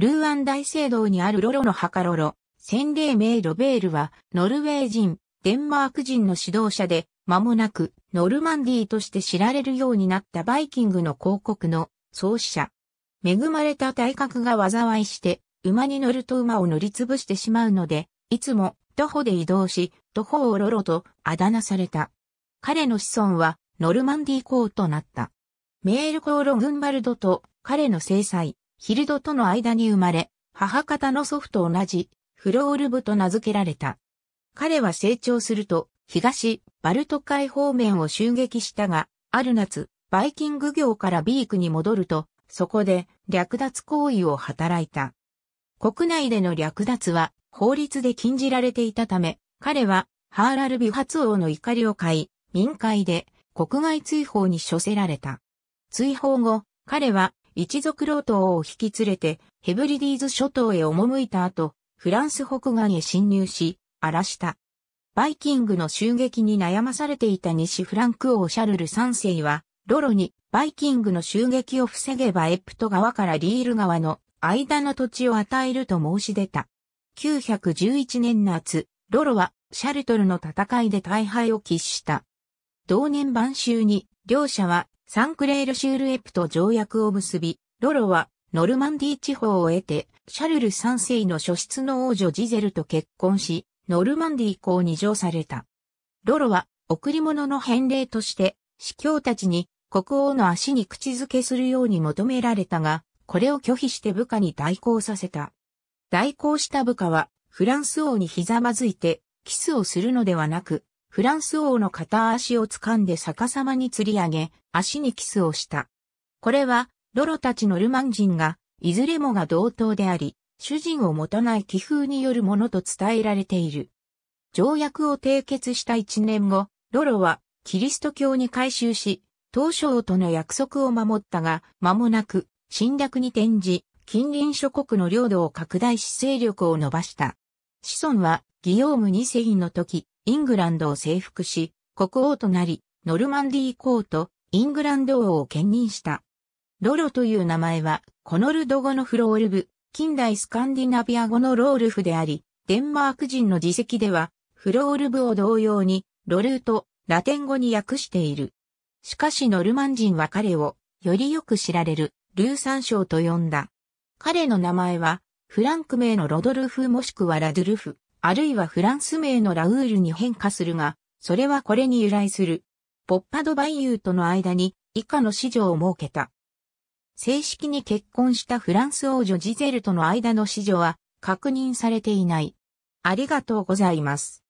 ルーアン大聖堂にあるロロの墓ロロ、洗礼名ロベールは、ノルウェー人、デンマーク人の指導者で、間もなく、ノルマンディーとして知られるようになったバイキングの広告の創始者。恵まれた体格が災いして、馬に乗ると馬を乗りつぶしてしまうので、いつも徒歩で移動し、徒歩をロロとあだ名された。彼の子孫はノルマンディー公となった。メールコーロ・グンバルドと彼の制裁、ヒルドとの間に生まれ、母方の祖父と同じフロールブと名付けられた。彼は成長すると東バルト海方面を襲撃したが、ある夏、バイキング業からビークに戻ると、そこで略奪行為を働いた。国内での略奪は法律で禁じられていたため、彼はハーラルビ発王の怒りを買い、民会で国外追放に処せられた。追放後、彼は一族ロートを引き連れてヘブリディーズ諸島へ赴いた後、フランス北岸へ侵入し、荒らした。バイキングの襲撃に悩まされていた西フランク王シャルル3世は、ロロにバイキングの襲撃を防げばエプト川からリール川の間の土地を与えると申し出た。911年夏、ロロはシャルトルの戦いで大敗を喫した。同年晩秋に、両者はサンクレールシュールエプト条約を結び、ロロはノルマンディ地方を得て、シャルル3世の庶出の王女ジゼルと結婚し、ノルマンディ公に叙された。ロロは贈り物の返礼として、司教たちに国王の足に口づけするように求められたが、これを拒否して部下に代行させた。代行した部下は、フランス王にひざまずいて、キスをするのではなく、フランス王の片足を掴んで逆さまに釣り上げ、足にキスをした。これは、ロロたちのルマン人が、いずれもが同等であり、主人を持たない気風によるものと伝えられている。条約を締結した一年後、ロロはキリスト教に改宗し、東証との約束を守ったが、間もなく侵略に転じ、近隣諸国の領土を拡大し勢力を伸ばした。子孫はギヨーム2世の時、イングランドを征服し、国王となり、ノルマンディー公とイングランド王を兼任した。ロロという名前は、コノルド語のフロールブ、近代スカンディナビア語のロールフであり、デンマーク人の自責では、フロールブを同様に、ロルーとラテン語に訳している。しかしノルマン人は彼を、よりよく知られる、ルーサン賞と呼んだ。彼の名前は、フランク名のロドルフもしくはラドゥルフ、あるいはフランス名のラウールに変化するが、それはこれに由来する。ポッパドバイユーとの間に以下の子女を設けた。正式に結婚したフランス王女ジゼルとの間の子女は確認されていない。ありがとうございます。